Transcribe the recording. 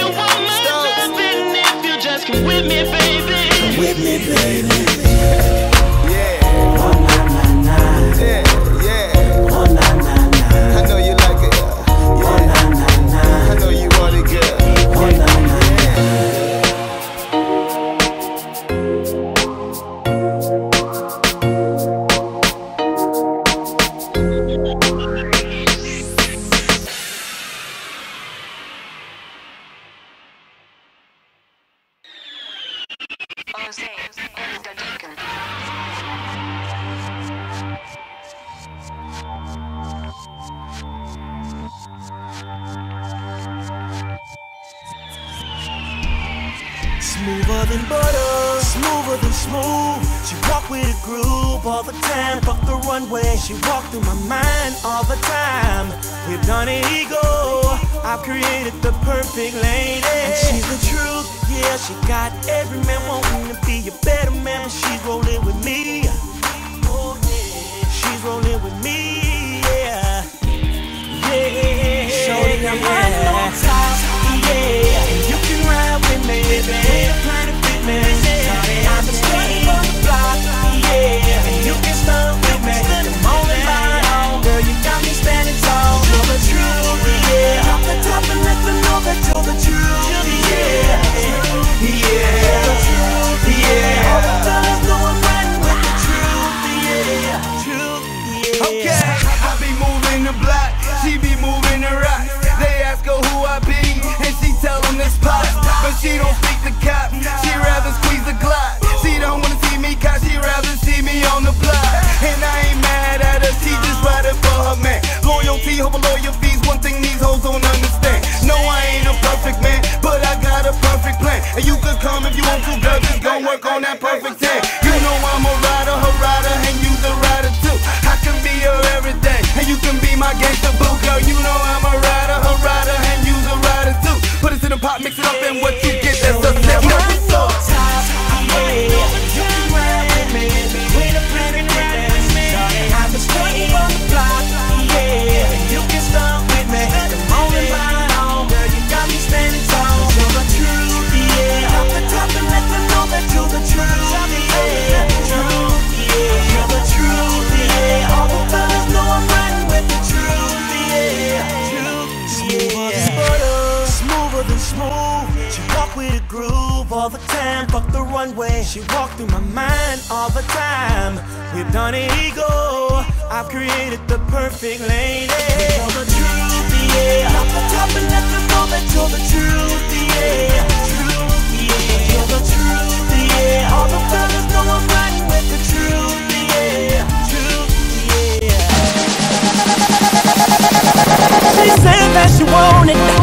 you want my if you just come with me, baby. Come with me, baby. Smoother than butter, smoother than smooth. She walk with a groove all the time. Fuck the runway, she walk through my mind all the time. With Donnie Ego, I've created the perfect lady. And she's the truth, yeah, she got every man wanting to be a better man. She's rolling with me. She's rolling with me, yeah. Yeah. Shorty, I'm home a lawyer groove all the time, fuck the runway. She walked through my mind all the time. With Donnie ego, I've created the perfect lady. You're the truth, yeah. Not the top and let them know that you're the truth, yeah. Truth, yeah. You're the truth, yeah. All the fellas know I'm riding with the truth, yeah. Truth, yeah. She said that she wanted.